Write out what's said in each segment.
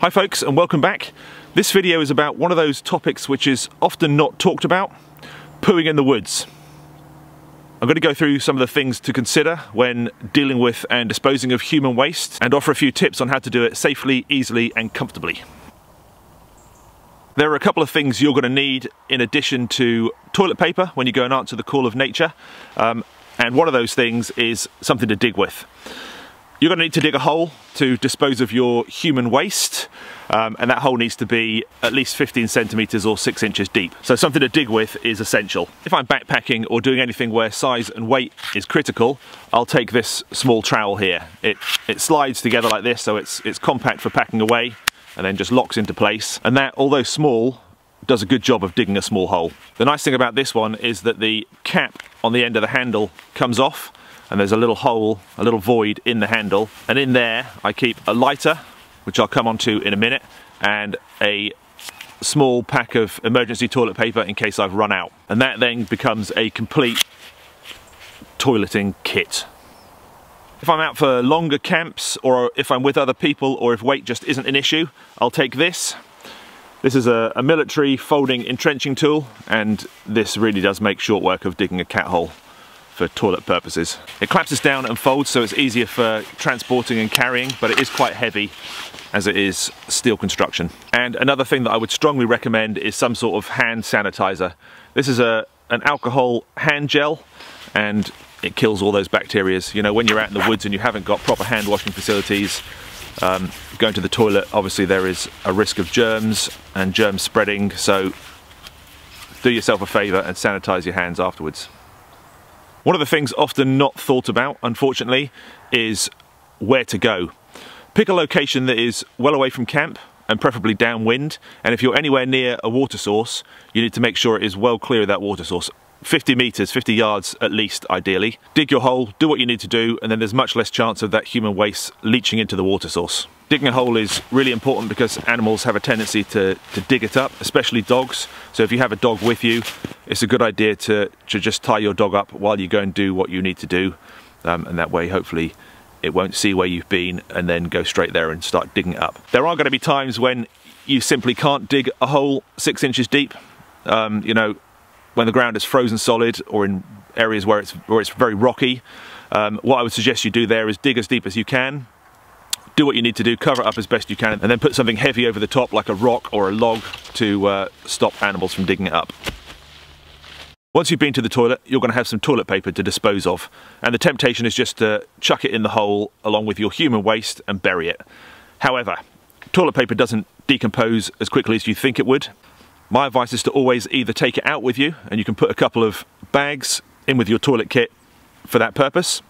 Hi folks and welcome back. This video is about one of those topics which is often not talked about, pooing in the woods. I'm going to go through some of the things to consider when dealing with and disposing of human waste and offer a few tips on how to do it safely, easily and comfortably. There are a couple of things you're going to need in addition to toilet paper when you go and answer the call of nature. Um, and one of those things is something to dig with. You're going to need to dig a hole to dispose of your human waste um, and that hole needs to be at least 15 centimetres or 6 inches deep. So something to dig with is essential. If I'm backpacking or doing anything where size and weight is critical, I'll take this small trowel here. It, it slides together like this so it's, it's compact for packing away and then just locks into place. And that, although small, does a good job of digging a small hole. The nice thing about this one is that the cap on the end of the handle comes off and there's a little hole, a little void in the handle. And in there, I keep a lighter, which I'll come onto in a minute, and a small pack of emergency toilet paper in case I've run out. And that then becomes a complete toileting kit. If I'm out for longer camps or if I'm with other people or if weight just isn't an issue, I'll take this. This is a, a military folding entrenching tool and this really does make short work of digging a cat hole for toilet purposes. It collapses down and folds so it's easier for transporting and carrying, but it is quite heavy as it is steel construction. And another thing that I would strongly recommend is some sort of hand sanitizer. This is a an alcohol hand gel and it kills all those bacteria. You know, when you're out in the woods and you haven't got proper hand washing facilities, um, going to the toilet, obviously there is a risk of germs and germ spreading, so do yourself a favour and sanitize your hands afterwards. One of the things often not thought about, unfortunately, is where to go. Pick a location that is well away from camp and preferably downwind. And if you're anywhere near a water source, you need to make sure it is well clear of that water source. 50 metres, 50 yards at least ideally. Dig your hole, do what you need to do, and then there's much less chance of that human waste leaching into the water source. Digging a hole is really important because animals have a tendency to, to dig it up, especially dogs. So if you have a dog with you, it's a good idea to, to just tie your dog up while you go and do what you need to do. Um, and that way, hopefully, it won't see where you've been and then go straight there and start digging it up. There are going to be times when you simply can't dig a hole six inches deep. Um, you know, when the ground is frozen solid or in areas where it's, where it's very rocky. Um, what I would suggest you do there is dig as deep as you can, do what you need to do, cover it up as best you can, and then put something heavy over the top like a rock or a log to uh, stop animals from digging it up. Once you've been to the toilet, you're going to have some toilet paper to dispose of, and the temptation is just to chuck it in the hole along with your human waste and bury it. However, toilet paper doesn't decompose as quickly as you think it would. My advice is to always either take it out with you, and you can put a couple of bags in with your toilet kit for that purpose,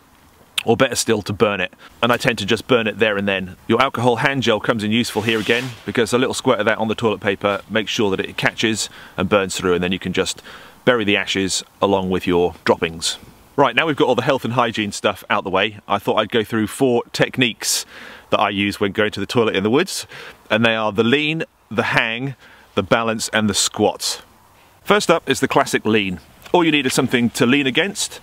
or better still to burn it and I tend to just burn it there and then. Your alcohol hand gel comes in useful here again because a little squirt of that on the toilet paper makes sure that it catches and burns through and then you can just bury the ashes along with your droppings. Right, now we've got all the health and hygiene stuff out the way, I thought I'd go through four techniques that I use when going to the toilet in the woods and they are the lean, the hang, the balance and the squat. First up is the classic lean. All you need is something to lean against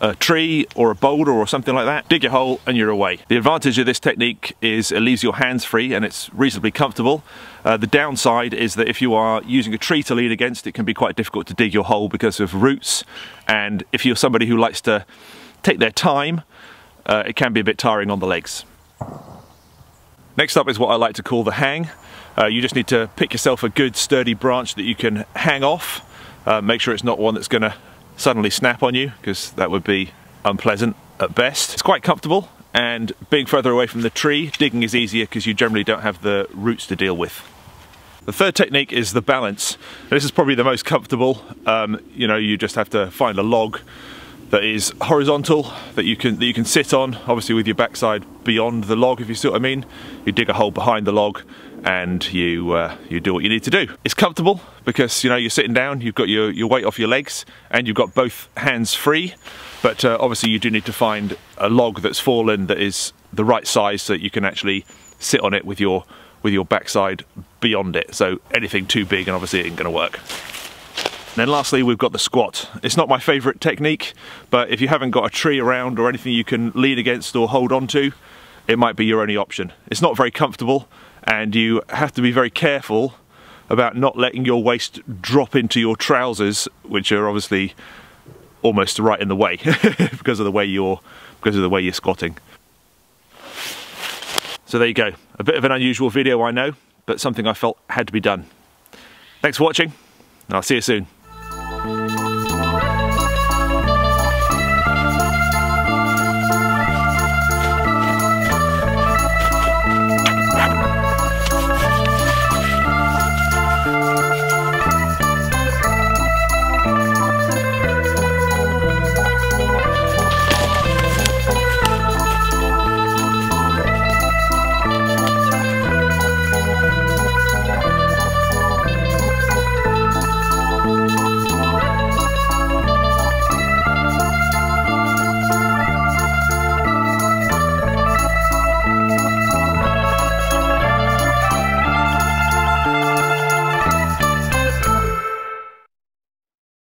a tree or a boulder or something like that, dig your hole and you're away. The advantage of this technique is it leaves your hands free and it's reasonably comfortable. Uh, the downside is that if you are using a tree to lean against, it can be quite difficult to dig your hole because of roots. And if you're somebody who likes to take their time, uh, it can be a bit tiring on the legs. Next up is what I like to call the hang. Uh, you just need to pick yourself a good sturdy branch that you can hang off. Uh, make sure it's not one that's going to suddenly snap on you because that would be unpleasant at best. It's quite comfortable and being further away from the tree, digging is easier because you generally don't have the roots to deal with. The third technique is the balance. This is probably the most comfortable. Um, you know, you just have to find a log that is horizontal that you can that you can sit on obviously with your backside beyond the log if you see what I mean you dig a hole behind the log and you uh, you do what you need to do. It's comfortable because you know you're sitting down, you've got your, your weight off your legs and you've got both hands free but uh, obviously you do need to find a log that's fallen that is the right size so that you can actually sit on it with your with your backside beyond it so anything too big and obviously it ain't gonna work. And then lastly we've got the squat. It's not my favourite technique but if you haven't got a tree around or anything you can lean against or hold on to it might be your only option. It's not very comfortable and you have to be very careful about not letting your waste drop into your trousers, which are obviously almost right in the way because of the way you're because of the way you're squatting. So there you go. A bit of an unusual video, I know, but something I felt had to be done. Thanks for watching, and I'll see you soon.